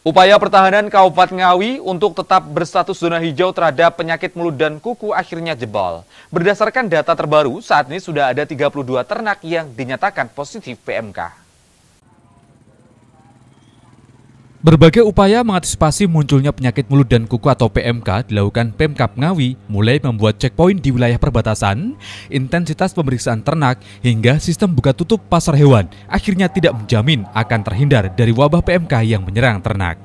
Upaya pertahanan Kabupaten Ngawi untuk tetap berstatus zona hijau terhadap penyakit mulut dan kuku akhirnya jebol. Berdasarkan data terbaru, saat ini sudah ada 32 ternak yang dinyatakan positif PMK. Berbagai upaya mengantisipasi munculnya penyakit mulut dan kuku atau PMK dilakukan Pemkap Ngawi, mulai membuat checkpoint di wilayah perbatasan, intensitas pemeriksaan ternak, hingga sistem buka tutup pasar hewan akhirnya tidak menjamin akan terhindar dari wabah PMK yang menyerang ternak.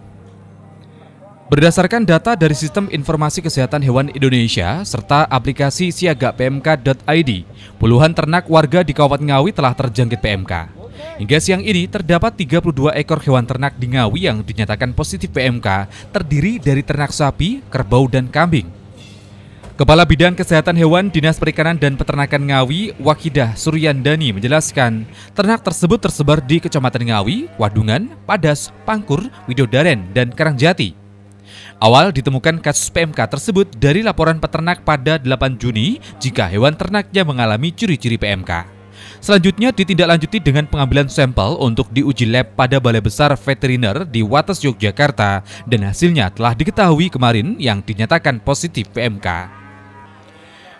Berdasarkan data dari Sistem Informasi Kesehatan Hewan Indonesia serta aplikasi siaga pmk.id, puluhan ternak warga di Kabupaten Ngawi telah terjangkit PMK. Hingga siang ini terdapat 32 ekor hewan ternak di Ngawi yang dinyatakan positif PMK terdiri dari ternak sapi, kerbau, dan kambing. Kepala Bidang Kesehatan Hewan Dinas Perikanan dan Peternakan Ngawi, Wakidah Suryandani menjelaskan, ternak tersebut tersebar di Kecamatan Ngawi, Wadungan, Padas, Pangkur, Widodaren, dan Karangjati. Awal ditemukan kasus PMK tersebut dari laporan peternak pada 8 Juni jika hewan ternaknya mengalami ciri-ciri PMK. Selanjutnya ditindaklanjuti dengan pengambilan sampel untuk diuji lab pada Balai Besar Veteriner di Wates Yogyakarta dan hasilnya telah diketahui kemarin yang dinyatakan positif PMK.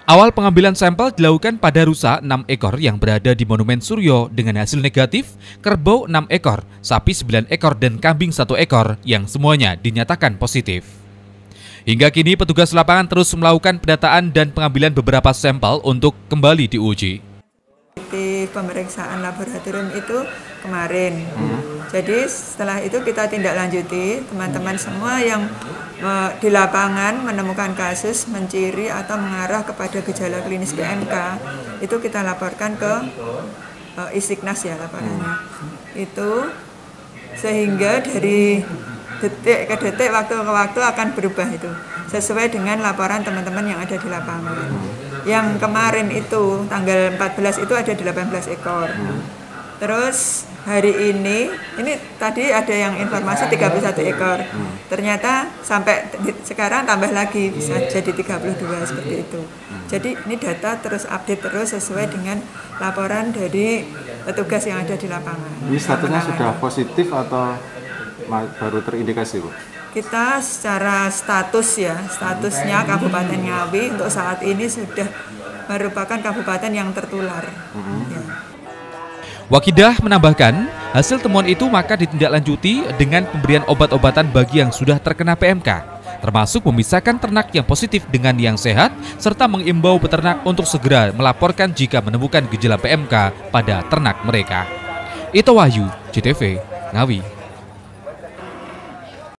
Awal pengambilan sampel dilakukan pada rusa 6 ekor yang berada di Monumen Suryo dengan hasil negatif, kerbau 6 ekor, sapi 9 ekor dan kambing 1 ekor yang semuanya dinyatakan positif. Hingga kini petugas lapangan terus melakukan pendataan dan pengambilan beberapa sampel untuk kembali diuji pemeriksaan laboratorium itu kemarin. Hmm. Jadi setelah itu kita tindak lanjuti teman-teman semua yang di lapangan menemukan kasus menciri atau mengarah kepada gejala klinis PMK itu kita laporkan ke uh, Isiknas ya laporannya. Hmm. Itu sehingga dari detik ke detik waktu ke waktu akan berubah itu sesuai dengan laporan teman-teman yang ada di lapangan. Hmm yang kemarin itu tanggal 14 itu ada 18 ekor. Hmm. Terus hari ini ini tadi ada yang informasi 31 ekor. Hmm. Ternyata sampai di, sekarang tambah lagi bisa jadi 32 seperti itu. Hmm. Jadi ini data terus update terus sesuai dengan laporan dari petugas yang ada di lapangan. Ini statusnya sudah positif atau baru terindikasi, Bu? Kita secara status ya statusnya Kabupaten Ngawi untuk saat ini sudah merupakan kabupaten yang tertular. Mm-hmm. Ya. Wakidah menambahkan, hasil temuan itu maka ditindaklanjuti dengan pemberian obat-obatan bagi yang sudah terkena PMK, termasuk memisahkan ternak yang positif dengan yang sehat, serta mengimbau peternak untuk segera melaporkan jika menemukan gejala PMK pada ternak mereka. Itu Wahyu, CTV, Ngawi.